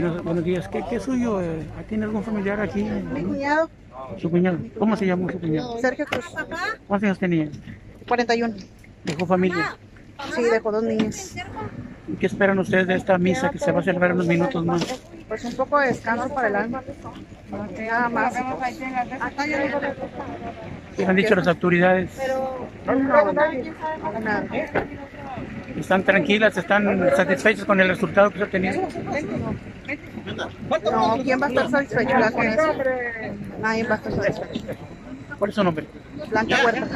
Buenos, buenos días. ¿Qué, qué es suyo? Eh, ¿Tiene algún familiar aquí? Mi cuñado, ¿Su cuñado? ¿Cómo se llama su cuñado? Sergio Cruz, ¿Cuántos años tenía? 41. ¿Dejó familia? Sí, dejó dos niños. ¿Y qué esperan ustedes de esta misa que se va a celebrar en unos minutos más? Pues un poco de descanso para el alma. Nada más. ¿Qué han dicho las autoridades? No, nada. ¿Están tranquilas? ¿Están satisfechas con el resultado que se ha tenido? No, ¿quién va a estar satisfecho con eso? Nadie va a estar satisfecho. ¿Cuál es su nombre? Blanca Huerta.